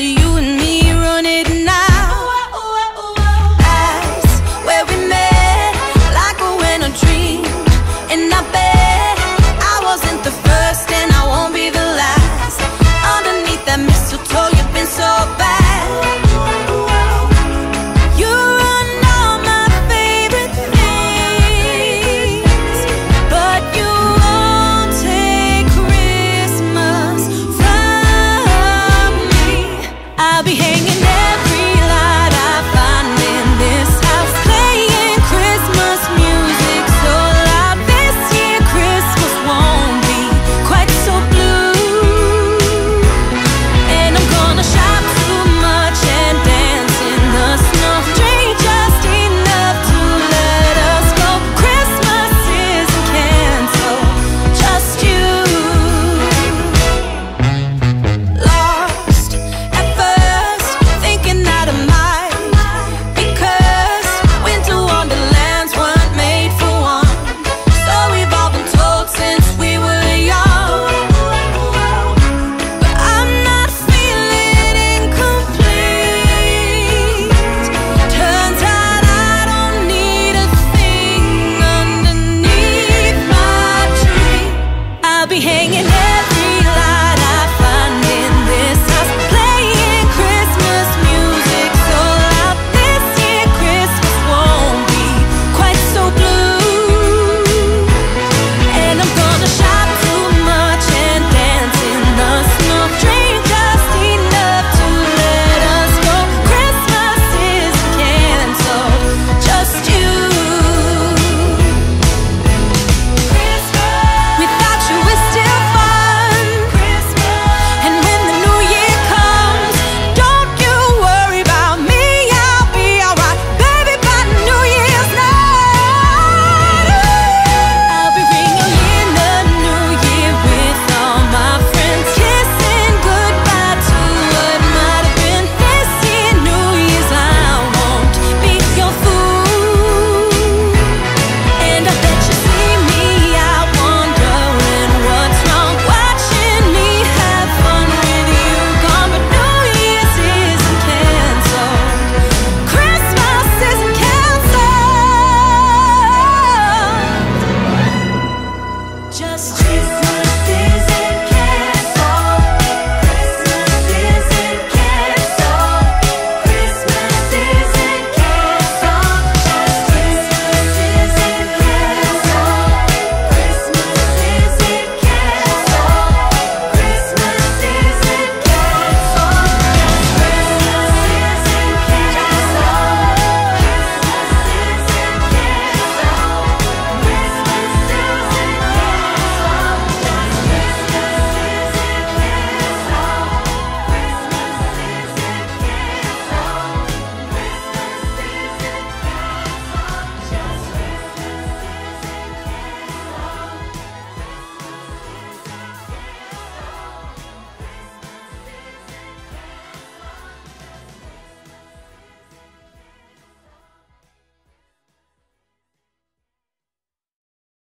you and